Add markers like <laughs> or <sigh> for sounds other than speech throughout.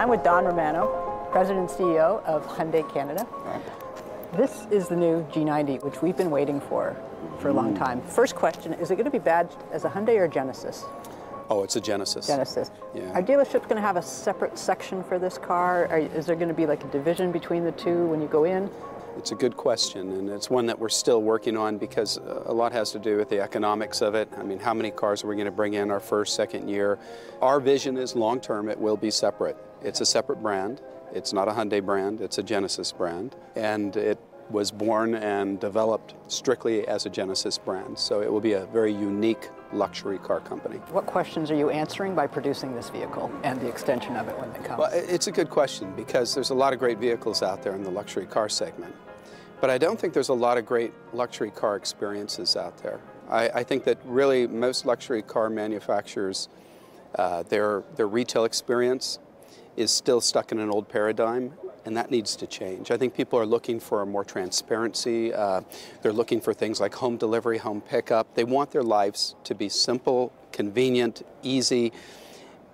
I'm with Don Romano, President and CEO of Hyundai Canada. This is the new G90, which we've been waiting for for a long mm. time. First question, is it going to be badged as a Hyundai or a Genesis? Oh, it's a Genesis. Genesis. Yeah. Are dealerships going to have a separate section for this car? Are, is there going to be like a division between the two when you go in? It's a good question, and it's one that we're still working on because a lot has to do with the economics of it. I mean, how many cars are we going to bring in our first, second year? Our vision is long term, it will be separate. It's a separate brand. It's not a Hyundai brand, it's a Genesis brand. And it was born and developed strictly as a Genesis brand. So it will be a very unique luxury car company. What questions are you answering by producing this vehicle and the extension of it when it comes? Well, it's a good question because there's a lot of great vehicles out there in the luxury car segment. But I don't think there's a lot of great luxury car experiences out there. I, I think that really most luxury car manufacturers, uh, their, their retail experience is still stuck in an old paradigm and that needs to change. I think people are looking for more transparency. Uh, they're looking for things like home delivery, home pickup. They want their lives to be simple, convenient, easy,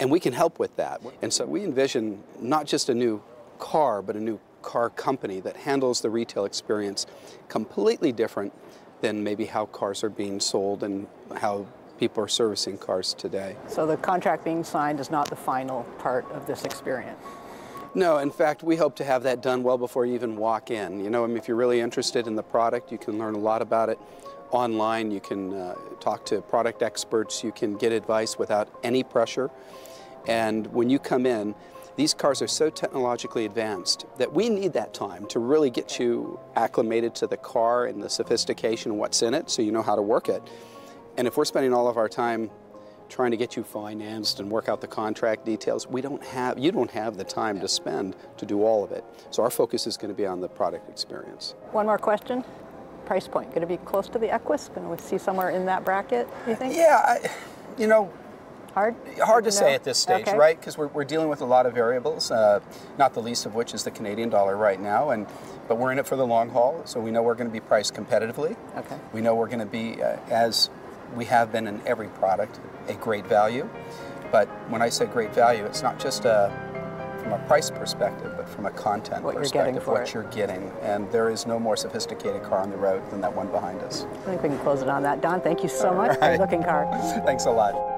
and we can help with that. And so we envision not just a new car, but a new car company that handles the retail experience completely different than maybe how cars are being sold and how people are servicing cars today. So the contract being signed is not the final part of this experience? No, in fact, we hope to have that done well before you even walk in. You know, I mean, if you're really interested in the product, you can learn a lot about it online. You can uh, talk to product experts. You can get advice without any pressure. And when you come in, these cars are so technologically advanced that we need that time to really get you acclimated to the car and the sophistication of what's in it so you know how to work it. And if we're spending all of our time trying to get you financed and work out the contract details. We don't have, you don't have the time to spend to do all of it. So our focus is going to be on the product experience. One more question. Price point, going to be close to the Equus? Going to see somewhere in that bracket, you think? Yeah, I, you know, Hard? Hard to say at this stage, okay. right? Because we're, we're dealing with a lot of variables, uh, not the least of which is the Canadian dollar right now. And but we're in it for the long haul, so we know we're going to be priced competitively. Okay. We know we're going to be uh, as we have been in every product, a great value. But when I say great value, it's not just a, from a price perspective, but from a content what perspective, you're what it. you're getting. And there is no more sophisticated car on the road than that one behind us. I think we can close it on that. Don, thank you so much right. for looking car. <laughs> Thanks a lot.